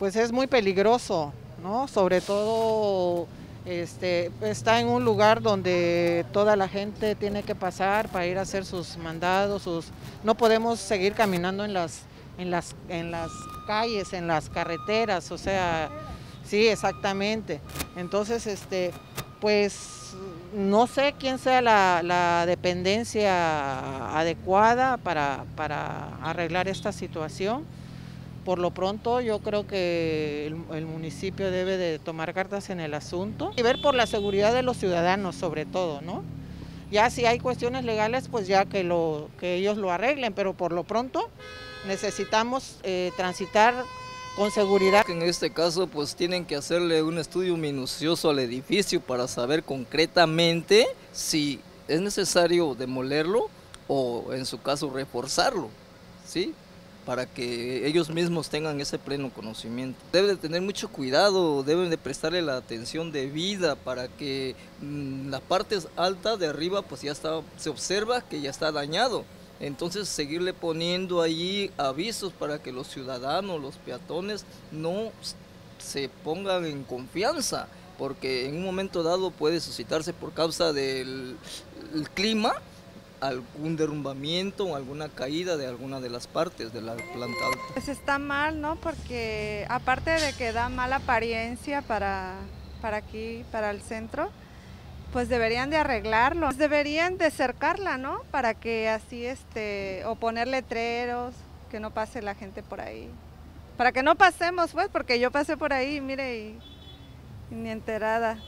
pues es muy peligroso, ¿no? Sobre todo este, está en un lugar donde toda la gente tiene que pasar para ir a hacer sus mandados, sus, no podemos seguir caminando en las, en las, en las calles, en las carreteras, o sea, sí, exactamente. Entonces, este, pues no sé quién sea la, dependencia adecuada para, para arreglar esta situación por lo pronto yo creo que el, municipio debe de tomar cartas en el asunto y ver por la seguridad de los ciudadanos sobre todo, ¿no? Ya si hay cuestiones legales, pues ya que, lo, que ellos lo arreglen, pero por lo pronto necesitamos eh, transitar con seguridad. En este caso, pues tienen que hacerle un estudio minucioso al edificio para saber concretamente si es necesario demolerlo o en su caso reforzarlo, ¿sí? Para que ellos mismos tengan ese pleno conocimiento. Deben de tener mucho cuidado, deben de prestarle la atención debida para que mm, la parte alta de arriba pues ya está, se observa que ya está dañado. Entonces seguirle poniendo allí avisos para que los ciudadanos, los peatones no se pongan en confianza, porque en un momento dado puede suscitarse por causa del clima algún derrumbamiento o alguna caída de alguna de las partes de la planta alta. Pues está mal, ¿no? Porque aparte de que da mala apariencia para, para aquí, para el centro, pues deberían de arreglarlo, pues deberían de cercarla, ¿no? Para que así, este, o poner letreros, que no pase la gente por ahí. Para que no pasemos, pues, porque yo pasé por ahí, mire, y ni enterada.